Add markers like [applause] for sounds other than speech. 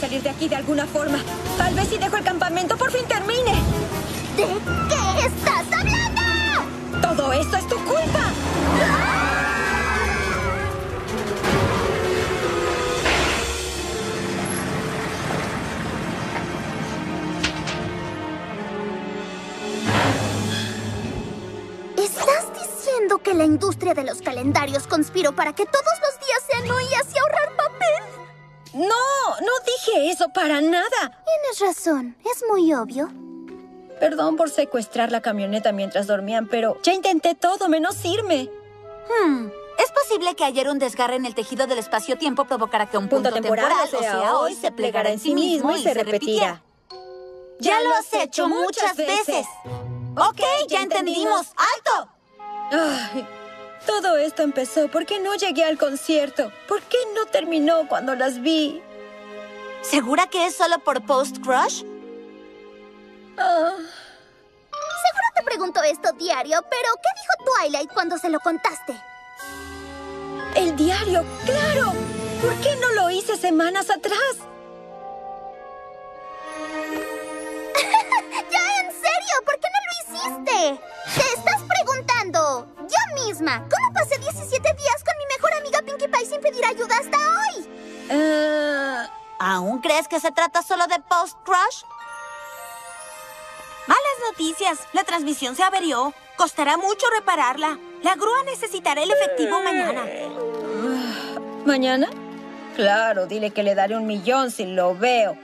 salir de aquí de alguna forma. Tal vez si dejo el campamento por fin termine. ¿De qué estás hablando? Todo esto es tu culpa. ¿Estás diciendo que la industria de los calendarios conspiró para que todos los días sean hoy y así ahorrar? No, no dije eso para nada. Tienes razón, es muy obvio. Perdón por secuestrar la camioneta mientras dormían, pero ya intenté todo menos irme. Hmm. Es posible que ayer un desgarre en el tejido del espacio-tiempo provocara que un punto, temporal, o sea, hoy, se plegara en sí mismo y se repitiera. Ya lo has hecho muchas veces. Ok, ya entendimos. ¡Alto! Ay, todo esto empezó porque no llegué al concierto. ¿Por qué no terminó cuando las vi? ¿Segura que es solo por Post Crush? Ah, Seguro te preguntó esto diario, pero ¿qué dijo Twilight cuando se lo contaste? el diario, claro. ¿Por qué no lo hice semanas atrás? [laughs] ¡Ya, en serio! ¿Por qué no lo hiciste? Te estás preguntando, misma, ¿cómo pasé 17 días con mi mejor amiga Pinkie Pie sin pedir ayuda hasta hoy? Ah, ¿Aún crees que se trata solo de Post Crush? Malas noticias. La transmisión se averió. Costará mucho repararla. La grúa necesitará el efectivo mañana. ¿Mañana? Claro, dile que le daré un millón si lo veo.